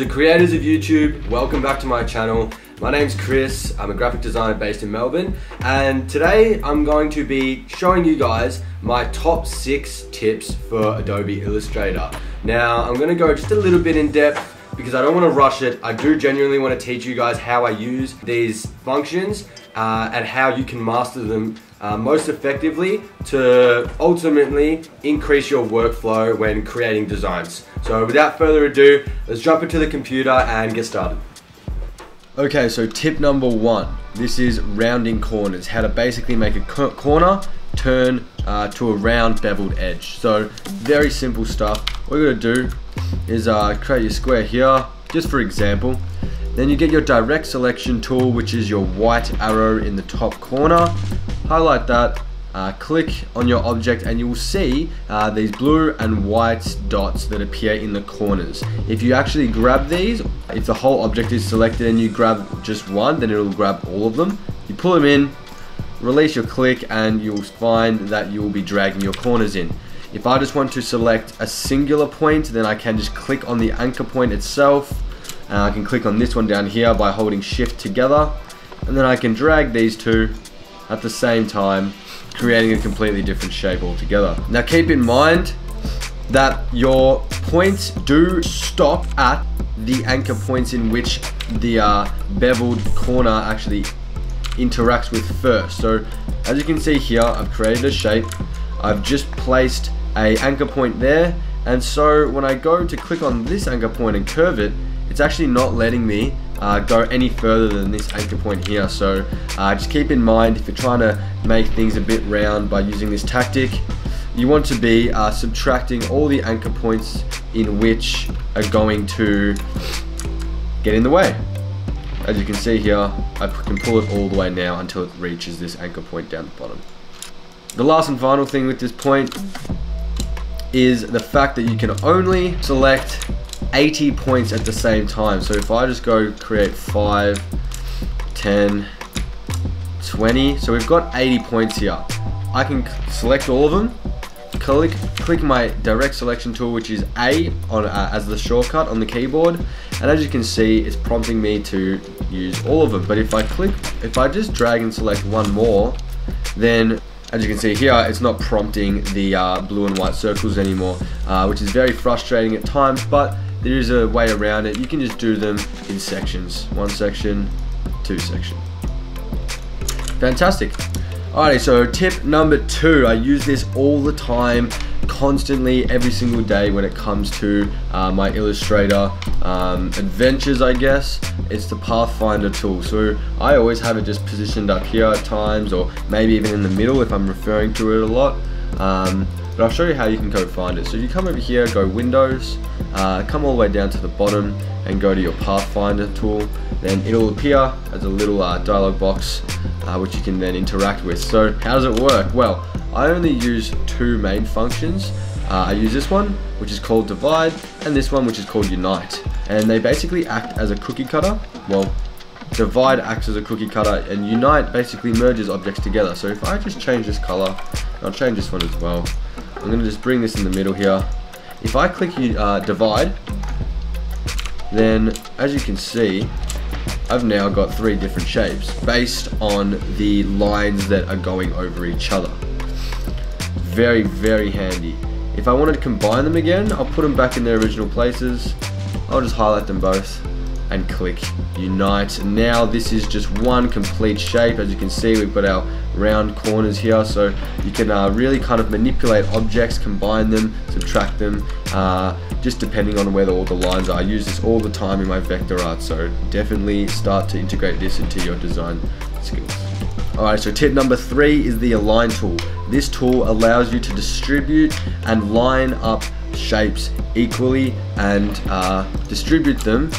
the creators of YouTube, welcome back to my channel. My name's Chris, I'm a graphic designer based in Melbourne, and today I'm going to be showing you guys my top six tips for Adobe Illustrator. Now, I'm gonna go just a little bit in depth because I don't wanna rush it. I do genuinely wanna teach you guys how I use these functions uh, and how you can master them uh, most effectively to ultimately increase your workflow when creating designs. So without further ado, let's jump into the computer and get started. Okay, so tip number one. This is rounding corners. How to basically make a corner turn uh, to a round beveled edge. So very simple stuff. What you're gonna do is uh, create your square here, just for example. Then you get your direct selection tool, which is your white arrow in the top corner. Highlight that, uh, click on your object and you will see uh, these blue and white dots that appear in the corners. If you actually grab these, if the whole object is selected and you grab just one, then it will grab all of them. You pull them in, release your click and you'll find that you will be dragging your corners in. If I just want to select a singular point, then I can just click on the anchor point itself. And I can click on this one down here by holding shift together. And then I can drag these two at the same time creating a completely different shape altogether. Now keep in mind that your points do stop at the anchor points in which the uh, beveled corner actually interacts with first. So as you can see here, I've created a shape. I've just placed a anchor point there. And so when I go to click on this anchor point and curve it, it's actually not letting me uh, go any further than this anchor point here. So uh, just keep in mind if you're trying to make things a bit round by using this tactic, you want to be uh, subtracting all the anchor points in which are going to get in the way. As you can see here, I can pull it all the way now until it reaches this anchor point down the bottom. The last and final thing with this point is the fact that you can only select 80 points at the same time. So if I just go create 5, 10, 20, so we've got 80 points here. I can select all of them, click, click my direct selection tool, which is A on uh, as the shortcut on the keyboard, and as you can see, it's prompting me to use all of them. But if I click, if I just drag and select one more, then as you can see here, it's not prompting the uh, blue and white circles anymore, uh, which is very frustrating at times, but there is a way around it. You can just do them in sections. One section, two section. Fantastic. Alrighty, so tip number two, I use this all the time, constantly, every single day when it comes to uh, my Illustrator um, adventures, I guess. It's the Pathfinder tool. So I always have it just positioned up here at times, or maybe even in the middle if I'm referring to it a lot. Um, but I'll show you how you can go find it. So you come over here, go Windows, uh, come all the way down to the bottom and go to your Pathfinder tool. Then it'll appear as a little uh, dialog box uh, which you can then interact with. So how does it work? Well, I only use two main functions. Uh, I use this one, which is called divide, and this one, which is called unite. And they basically act as a cookie cutter. Well, divide acts as a cookie cutter, and unite basically merges objects together. So if I just change this color, I'll change this one as well. I'm to just bring this in the middle here. If I click uh, divide, then as you can see, I've now got three different shapes based on the lines that are going over each other. Very, very handy. If I wanted to combine them again, I'll put them back in their original places. I'll just highlight them both and click unite. Now this is just one complete shape. As you can see, we've got our round corners here, so you can uh, really kind of manipulate objects, combine them, subtract them, uh, just depending on where all the lines are. I use this all the time in my vector art, so definitely start to integrate this into your design skills. Alright, so tip number three is the align tool. This tool allows you to distribute and line up shapes equally and uh, distribute them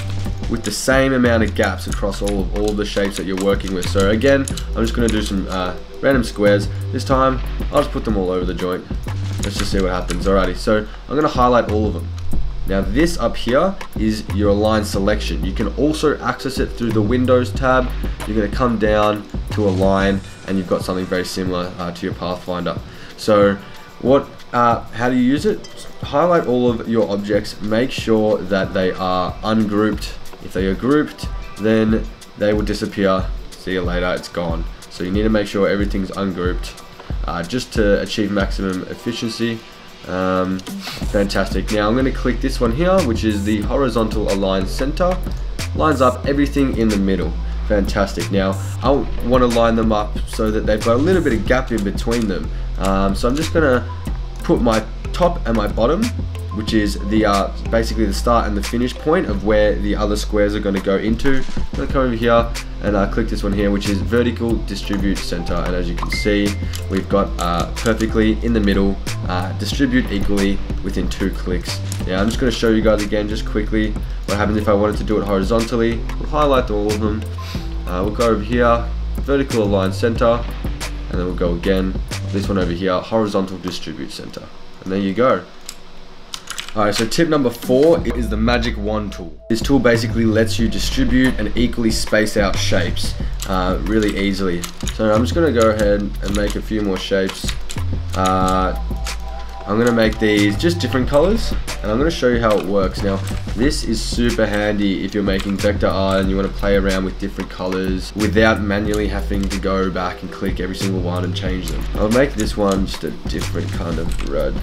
with the same amount of gaps across all of all the shapes that you're working with. So again, I'm just going to do some uh, random squares. This time, I'll just put them all over the joint. Let's just see what happens. Alrighty, so I'm going to highlight all of them. Now this up here is your align selection. You can also access it through the Windows tab. You're going to come down to align and you've got something very similar uh, to your Pathfinder. So what uh, how do you use it? Highlight all of your objects. Make sure that they are ungrouped. If they are grouped, then they will disappear. See you later, it's gone. So you need to make sure everything's ungrouped uh, just to achieve maximum efficiency. Um, fantastic. Now I'm going to click this one here, which is the horizontal align center. Lines up everything in the middle. Fantastic. Now I want to line them up so that they've got a little bit of gap in between them. Um, so I'm just going to put my top and my bottom which is the uh, basically the start and the finish point of where the other squares are going to go into. I'm going to come over here and uh, click this one here which is vertical distribute center and as you can see we've got uh, perfectly in the middle uh, distribute equally within two clicks. Now I'm just going to show you guys again just quickly what happens if I wanted to do it horizontally. We'll highlight all of them. Uh, we'll go over here vertical align center and then we'll go again this one over here horizontal distribute center and there you go Alright, so tip number four is the magic wand tool. This tool basically lets you distribute and equally space out shapes uh, really easily. So I'm just to go ahead and make a few more shapes. Uh, I'm to make these just different colors and I'm to show you how it works. Now this is super handy if you're making vector art and you want to play around with different colors without manually having to go back and click every single one and change them. I'll make this one just a different kind of red.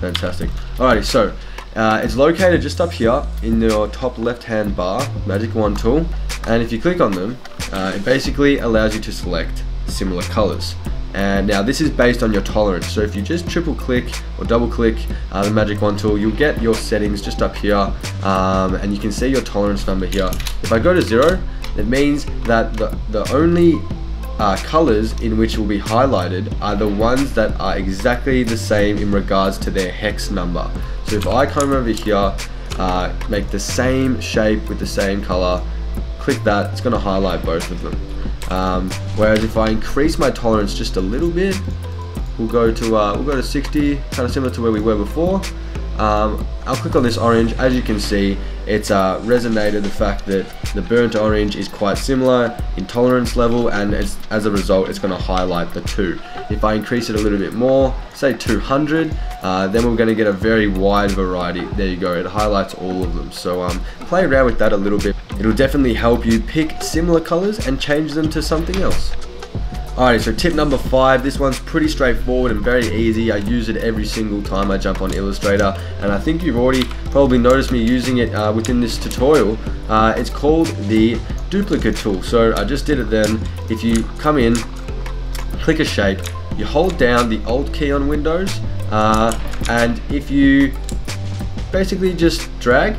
Fantastic. Alrighty, so uh, it's located just up here in your top left hand bar, Magic Wand tool. And if you click on them, uh, it basically allows you to select similar colors. And now this is based on your tolerance. So if you just triple click or double click uh, the Magic Wand tool, you'll get your settings just up here. Um, and you can see your tolerance number here. If I go to zero, it means that the, the only uh, colors in which will be highlighted are the ones that are exactly the same in regards to their hex number. So if I come over here, uh, make the same shape with the same color, click that, it's going to highlight both of them. Um, whereas if I increase my tolerance just a little bit, we'll go to uh, we'll go to 60, kind of similar to where we were before. Um, I'll click on this orange. As you can see, it's uh, resonated the fact that the burnt orange is quite similar in tolerance level and as, as a result it's going to highlight the two. If I increase it a little bit more, say 200, uh, then we're going to get a very wide variety. There you go, it highlights all of them. So um, play around with that a little bit. It'll definitely help you pick similar colors and change them to something else. Alrighty, so tip number five, this one's pretty straightforward and very easy. I use it every single time I jump on Illustrator, and I think you've already probably noticed me using it uh, within this tutorial. Uh, it's called the duplicate tool. So I just did it then. If you come in, click a shape, you hold down the Alt key on Windows, uh, and if you basically just drag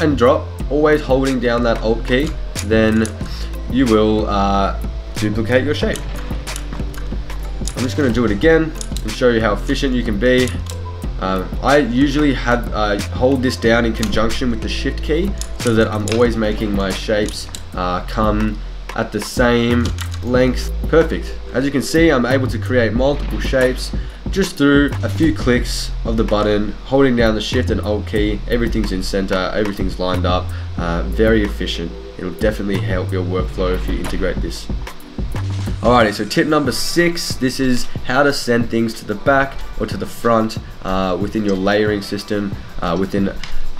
and drop, always holding down that Alt key, then you will uh, duplicate your shape. I'm just going to do it again and show you how efficient you can be. Uh, I usually have uh, hold this down in conjunction with the shift key so that I'm always making my shapes uh, come at the same length. Perfect. As you can see, I'm able to create multiple shapes just through a few clicks of the button, holding down the shift and alt key. Everything's in center, everything's lined up. Uh, very efficient. It'll definitely help your workflow if you integrate this. Alrighty, so tip number six, this is how to send things to the back or to the front uh, within your layering system, uh, within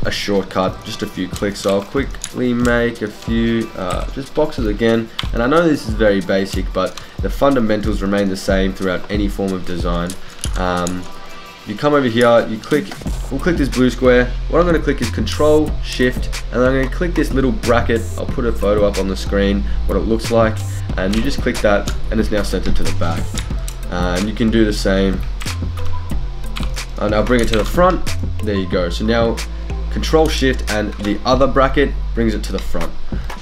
a shortcut, just a few clicks. So I'll quickly make a few uh, just boxes again. And I know this is very basic, but the fundamentals remain the same throughout any form of design. Um, you come over here, you click, we'll click this blue square. What I'm going to click is Control, Shift, and I'm going to click this little bracket. I'll put a photo up on the screen, what it looks like and you just click that and it's now centered to the back. And you can do the same. And I'll bring it to the front. There you go. So now control shift and the other bracket brings it to the front.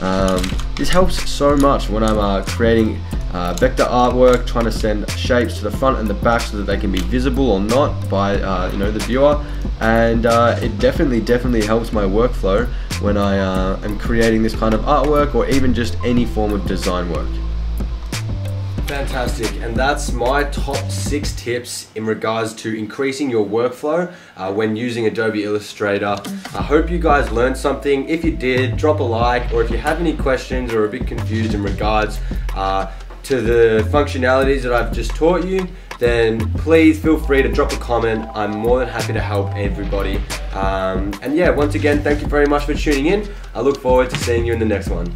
Um, this helps so much when I'm uh, creating uh, vector artwork trying to send shapes to the front and the back so that they can be visible or not by uh, you know the viewer and uh, it definitely definitely helps my workflow when I uh, am creating this kind of artwork or even just any form of design work. Fantastic, and that's my top six tips in regards to increasing your workflow uh, when using Adobe Illustrator. I hope you guys learned something. If you did, drop a like, or if you have any questions or are a bit confused in regards uh, to the functionalities that I've just taught you, then please feel free to drop a comment. I'm more than happy to help everybody. Um, and yeah, once again, thank you very much for tuning in. I look forward to seeing you in the next one.